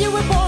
you were born.